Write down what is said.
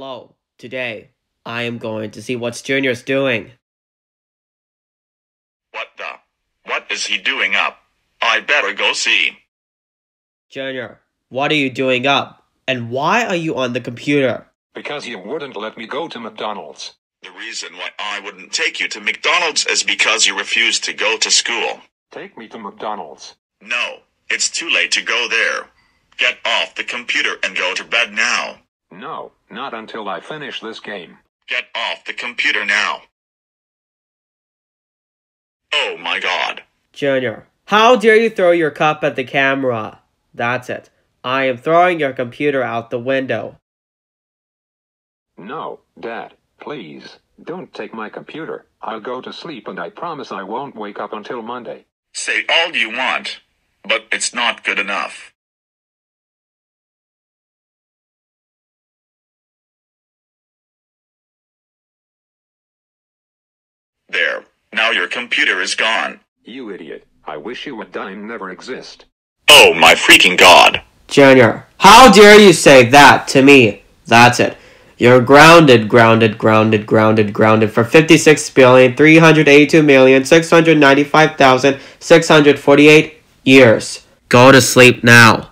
Hello, today, I am going to see what Junior's doing. What the? What is he doing up? I better go see. Junior, what are you doing up? And why are you on the computer? Because you wouldn't let me go to McDonald's. The reason why I wouldn't take you to McDonald's is because you refused to go to school. Take me to McDonald's. No, it's too late to go there. Get off the computer and go to bed now. No, not until I finish this game. Get off the computer now. Oh my god. Junior, how dare you throw your cup at the camera? That's it. I am throwing your computer out the window. No, Dad, please, don't take my computer. I'll go to sleep and I promise I won't wake up until Monday. Say all you want, but it's not good enough. Now your computer is gone. You idiot. I wish you would die and never exist. Oh my freaking god. Junior, how dare you say that to me? That's it. You're grounded, grounded, grounded, grounded, grounded for 56,382,695,648 years. Go to sleep now.